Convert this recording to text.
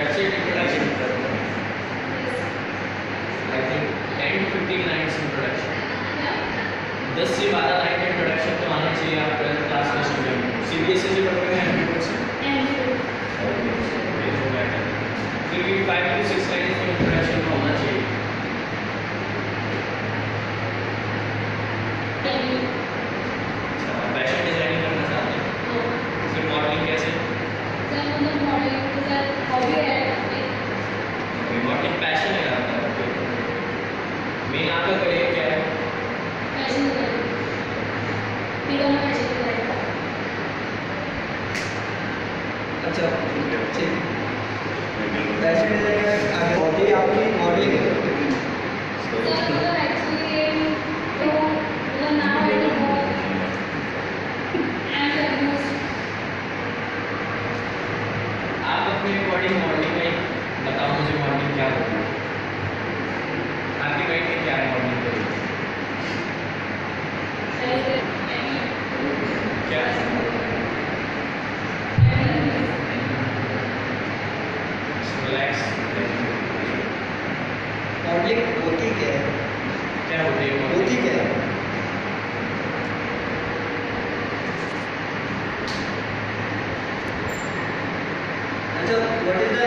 That's it, introduction. I think 10 to 15 lines introduction. 10 से 12 line का introduction तो आना चाहिए आप ट्वेल्थ क्लास के स्टूडेंट को सीबीएसई से पढ़ रहे हैं एमपी बोर्ड से फिर भी फाइव टू सिक्स लाइन का इंट्रोडक्शन तो होना चाहिए अच्छा फ़ैशन डिज़ाइनिंग करना चाहते हैं फिर मॉडलिंग कैसे मॉडलिंग पैशन है आपका मेन आपका करियर क्या है? अच्छा ठीक फ़ैशन डिज़ाइनर आगे। हॉबी आपकी मॉडलिंग है? आप अपने अकॉर्डिंग मॉडलिंग में बताओ मुझे मॉडलिंग क्या होती है आपके माइंड में क्या है मॉडलिंग के लिए मॉडलिंग होती क्या है क्या होती है होती क्या है अच्छा व्हाट इज़ द